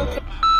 location.